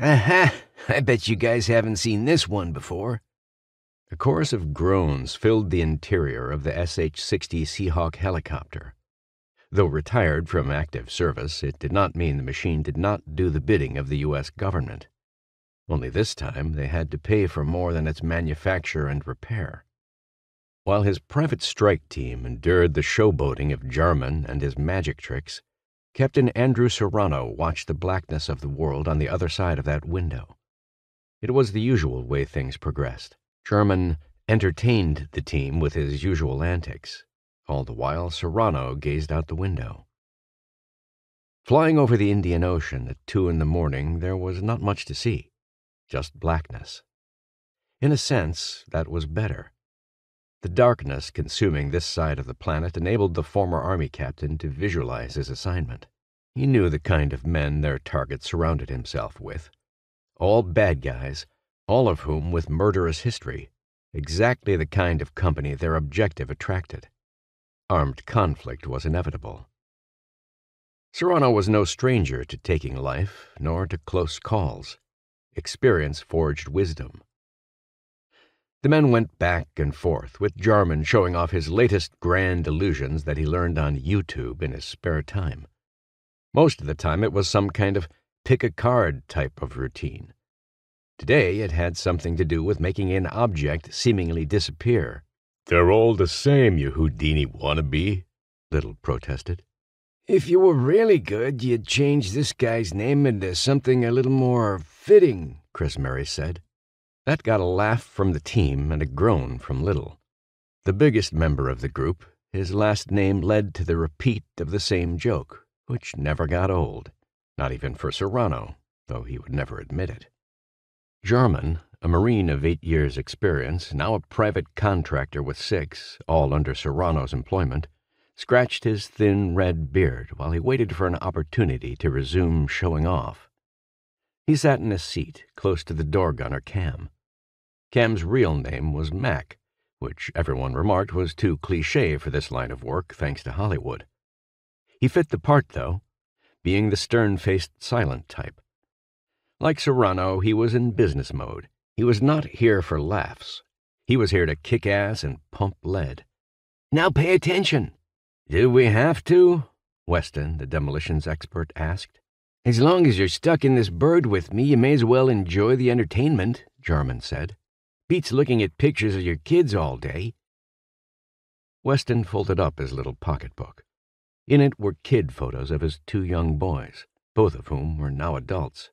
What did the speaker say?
Uh-huh. Aha! I bet you guys haven't seen this one before. A chorus of groans filled the interior of the SH 60 Seahawk helicopter. Though retired from active service, it did not mean the machine did not do the bidding of the U.S. government. Only this time they had to pay for more than its manufacture and repair. While his private strike team endured the showboating of Jarman and his magic tricks, Captain Andrew Serrano watched the blackness of the world on the other side of that window. It was the usual way things progressed. Jarman entertained the team with his usual antics. All the while, Serrano gazed out the window. Flying over the Indian Ocean at two in the morning, there was not much to see, just blackness. In a sense, that was better. The darkness consuming this side of the planet enabled the former Army captain to visualize his assignment. He knew the kind of men their target surrounded himself with. All bad guys, all of whom with murderous history, exactly the kind of company their objective attracted. Armed conflict was inevitable. Serrano was no stranger to taking life, nor to close calls. Experience forged wisdom. The men went back and forth, with Jarman showing off his latest grand illusions that he learned on YouTube in his spare time. Most of the time it was some kind of pick a card type of routine. Today it had something to do with making an object seemingly disappear they're all the same, you Houdini wannabe, Little protested. If you were really good, you'd change this guy's name into something a little more fitting, Chris Murray said. That got a laugh from the team and a groan from Little. The biggest member of the group, his last name led to the repeat of the same joke, which never got old, not even for Serrano, though he would never admit it. Jarman, a Marine of eight years' experience, now a private contractor with six, all under Serrano's employment, scratched his thin red beard while he waited for an opportunity to resume showing off. He sat in a seat close to the door gunner Cam. Cam's real name was Mac, which everyone remarked was too cliche for this line of work, thanks to Hollywood. He fit the part, though, being the stern faced, silent type. Like Serrano, he was in business mode he was not here for laughs. He was here to kick ass and pump lead. Now pay attention. Do we have to? Weston, the demolitions expert, asked. As long as you're stuck in this bird with me, you may as well enjoy the entertainment, Jarman said. Beats looking at pictures of your kids all day. Weston folded up his little pocketbook. In it were kid photos of his two young boys, both of whom were now adults.